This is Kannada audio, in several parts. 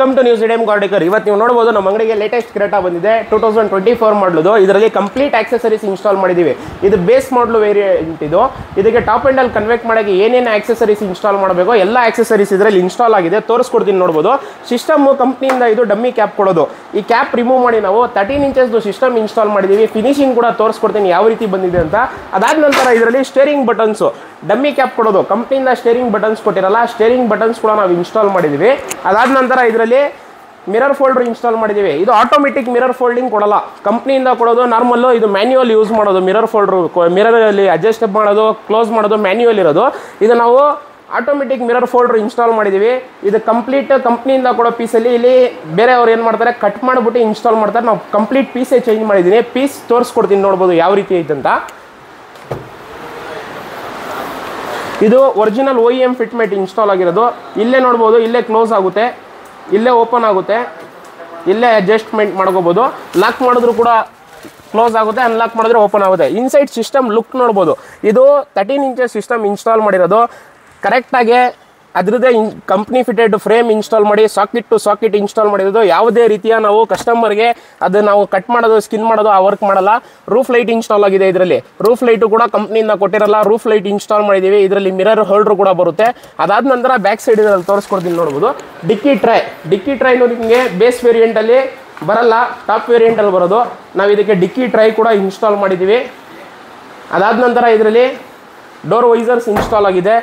ವೆಲ್ಕಮ್ ಟು ನ್ಯೂಸ್ ಇಡಿಯಂ ಗಾರ್ಡಿಕರ್ ಇವತ್ತು ನೀವು ನೋಡಬಹುದು ನಮ್ಮ ಅಂಗಡಿಗೆ ಲೇಟೆಸ್ಟ್ ಕ್ರೇಟಾ ಬಂದಿದೆ. ಟೂ ತೌಸಂಡ್ ಟ್ವೆಂಟಿ ಫೋರ್ ಮಾಡಲು ಇದರಲ್ಲಿ ಕಂಪ್ಲೀಟ್ ಆಕ್ಸೆಸರೀಸ್ ಇನ್ಸ್ಟಾಲ್ ಮಾಡಿದ್ದೀವಿ. ಇದು ಬೇಸ್ ಮಾಡಲು ವೇರಿಯಂಟ್ ಇದು. ಇದಕ್ಕೆ ಟಾಪ್ ಅಲ್ಲಿ ಕನ್ವೆಕ್ಟ್ ಮಾಡೋಕ್ಕೆ ಏನೇನು ಆಕ್ಸೆಸರೀಸ್ ಇನ್ಸ್ಟಾಲ್ ಮಾಡಬೇಕು ಎಲ್ಲ ಆಕ್ಸೆಸರೀಸ್ ಇದರಲ್ಲಿ ಇನ್ಸ್ಟಾಲ್ ಆಗಿದೆ. ತೋರಿಸ್ಕೊಡ್ತೀನಿ ನೋಡ್ಬೋದು. ಸಿಸ್ಟಮ್ ಕಂಪ್ನಿಯಿಂದ ಇದು ಡಮ್ಮಿ ಕ್ಯಾಪ್ ಕೊಡೋದು. ಈ ಕ್ಯಾಪ್ ರಿಮೂವ್ ಮಾಡಿ ನಾವು ತರ್ಟೀನ್ ಇಂಚಸ್ದು ಸಿಸ್ಟಮ್ ಇನ್ಸ್ಟಾಲ್ ಮಾಡಿದ್ದೀವಿ. ಫಿನಿಶಿಂಗ್ ಕೂಡ ತೋರಿಸ್ಕೊಡ್ತೀನಿ ಯಾವ ರೀತಿ ಬಂದಿದೆ ಅಂತ. ಅದಾದ ನಂತರ ಇದರಲ್ಲಿ ಸ್ಟೇರಿಂಗ್ ಬಟನ್ಸು ಡಮ್ಮಿ ಕ್ಯಾಪ್ ಕೊಡೋದು. ಕಂಪ್ನಿಯಿಂದ ಸ್ಟೇರಿಂಗ್ ಬಟನ್ಸ್ ಕೊಟ್ಟಿರಲ್ಲ ಸ್ಟೇರಿಂಗ್ ಬಟನ್ಸ್ ಕೂಡ ನಾವು ಇನ್ಸ್ಟಾಲ್ ಮಾಡಿದ್ದೀವಿ ಅದಾದ ನಂತರ ಇದರಲ್ಲಿ ಮಿರರ್ ಫೋಲ್ಡರ್ ಇನ್ಸ್ಟಾಲ್ ಮಾಡಿದ್ದೀವಿ ಇದು ಆಟೋಮೆಟಿಕ್ ಮಿರರ್ ಫೋಲ್ಡಿಂಗ್ ಕೊಡಲ್ಲ. ಕಂಪ್ನಿಯಿಂದ ಕೊಡೋದು ನಾರ್ಮಲ್ಲು ಇದು ಮ್ಯಾನ್ಯುವಲ್ ಯೂಸ್ ಮಾಡೋದು ಮಿರರ್ ಫೋಲ್ಡ್ರು ಮಿರರಲ್ಲಿ ಅಡ್ಜಸ್ಟ್ ಮಾಡೋದು ಕ್ಲೋಸ್ ಮಾಡೋದು ಮ್ಯಾನ್ಯುವಲ್ ಇರೋದು. ಇದು ನಾವು ಆಟೋಮೆಟಿಕ್ ಮಿರರ್ ಫೋಲ್ಡರ್ ಇನ್ಸ್ಟಾಲ್ ಮಾಡಿದ್ದೀವಿ ಇದು ಕಂಪ್ಲೀಟ್ ಕಂಪ್ನಿಯಿಂದ ಕೊಡೋ ಪೀಸಲ್ಲಿ ಇಲ್ಲಿ ಬೇರೆ ಅವ್ರು ಏನು ಮಾಡ್ತಾರೆ ಕಟ್ ಮಾಡಿಬಿಟ್ಟು ಇನ್ಸ್ಟಾಲ್ ಮಾಡ್ತಾರೆ. ನಾವು ಕಂಪ್ಲೀಟ್ ಪೀಸೇ ಚೇಂಜ್ ಮಾಡಿದ್ದೀನಿ ಪೀಸ್ ತೋರಿಸ್ಕೊಡ್ತೀನಿ ನೋಡ್ಬೋದು ಯಾವ ರೀತಿ ಐತೆ ಅಂತ ಇದು original O E M fitment install ಆಗಿರೋದು. ಇಲ್ಲೇ ನೋಡ್ಬೋದು, ಇಲ್ಲೇ ಕ್ಲೋಸ್ ಆಗುತ್ತೆ. ಇಲ್ಲೇ ಓಪನ್ ಆಗುತ್ತೆ. ಇಲ್ಲೇ ಅಡ್ಜಸ್ಟ್ಮೆಂಟ್ ಮಾಡ್ಕೋಬೋದು. ಲಾಕ್ ಮಾಡಿದ್ರು ಕೂಡ ಕ್ಲೋಸ್ ಆಗುತ್ತೆ ಅನ್ಲಾಕ್ ಮಾಡಿದ್ರೆ ಓಪನ್ ಆಗುತ್ತೆ. ಇನ್ಸೈಡ್ ಸಿಸ್ಟಮ್ ಲುಕ್ ನೋಡ್ಬೋದು. ಇದು ತರ್ಟೀನ್ ಇಂಚಸ್ ಸಿಸ್ಟಮ್ ಇನ್ಸ್ಟಾಲ್ ಮಾಡಿರೋದು. ಕರೆಕ್ಟಾಗಿ ಅದರದ್ದೇ in company fitted frame install ಮಾಡಿ ಸಾಕೆಟ್ ಟು ಸಾಕೆಟ್ ಇನ್ಸ್ಟಾಲ್ ಮಾಡಿರೋದು ಯಾವುದೇ ರೀತಿಯ ನಾವು ಕಸ್ಟಮರ್ಗೆ ಅದು ನಾವು ಕಟ್ ಮಾಡೋದು ಸ್ಕಿನ್ ಮಾಡೋದು, ಆ ವರ್ಕ್ ಮಾಡಲ್ಲ. ರೂಫ್ ಲೈಟ್ ಇನ್ಸ್ಟಾಲ್ ಆಗಿದೆ ಇದರಲ್ಲಿ. ರೂಫ್ ಲೈಟು ಕೂಡ ಕಂಪ್ನಿಯಿಂದ ಕೊಟ್ಟಿರಲ್ಲ. ರೂಫ್ ಲೈಟ್ ಇನ್ಸ್ಟಾಲ್ ಮಾಡಿದ್ದೀವಿ ಇದರಲ್ಲಿ ಮಿರರ್ ಹೋಲ್ಡ್ರು ಕೂಡ ಬರುತ್ತೆ. ಅದಾದ ನಂತರ ಬ್ಯಾಕ್ ಸೈಡ್ ಇದರಲ್ಲಿ ತೋರಿಸ್ಕೊಡ್ತೀನಿ ನೋಡ್ಬೋದು. ಡಿಕ್ಕಿ ಟ್ರೈ ಡಿಕ್ಕಿ ಟ್ರೈನು ನಿಮಗೆ ಬೇಸ್ ವೇರಿಯಂಟಲ್ಲಿ ಬರಲ್ಲ. ಟಾಪ್ ವೇರಿಯೆಂಟಲ್ಲಿ ಬರೋದು. ನಾವು ಇದಕ್ಕೆ ಡಿಕ್ಕಿ ಟ್ರೈ ಕೂಡ ಇನ್ಸ್ಟಾಲ್ ಮಾಡಿದ್ದೀವಿ ಅದಾದ ನಂತರ ಇದರಲ್ಲಿ ಡೋರ್ ವೈಸರ್ಸ್ ಇನ್ಸ್ಟಾಲ್ ಆಗಿದೆ.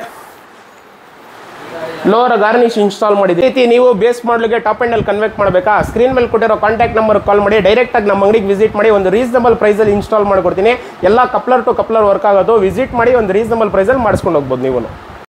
ಲೋವರ್ ಗಾರ್ನಿಶ್ ಇನ್ಸ್ಟಾಲ್ ಮಾಡಿದೆ. ರೀತಿ ನೀವು ಬೇಸ್ ಮಾಡಲಿಕ್ಕೆ ಟಾಪ್ ಎಂಡ್ ಅಲ್ಲಿ ಕನ್ವೆಕ್ಟ್ ಮಾಡಬೇಕಾ? ಸ್ಕ್ರೀನ್ ಮೇಲೆ ಕೊಟ್ಟಿರೋ ಕಾಂಟ್ಯಾಕ್ಟ್ ನಂಬರ್ ಕಾಲ್ ಮಾಡಿ ಡೈರೆಕ್ಟ್ ಆಗಿ ನಮ್ಮ ಅಂಗಡಿಗೆ ವಿಸಿಟ್ ಮಾಡಿ, ಒಂದು ರೀಸನಬಲ್ ಪ್ರೈಸಲ್ಲಿ ಇನ್ಸ್ಟಾಲ್ ಮಾಡ್ಕೊಡ್ತೀನಿ. ಎಲ್ಲ ಕಪ್ಲರ್ ಟು ಕಪ್ಲರ್ ವರ್ಕ್ ಆಗೋದು ವಿಸಿಟ್ ಮಾಡಿ ಒಂದು ರೀಸನಬಲ್ ಪ್ರೈಸಲ್ಲಿ ಮಾಡಿಸ್ಕೊಂಡು ಹೋಗ್ಬೋದು ನೀವು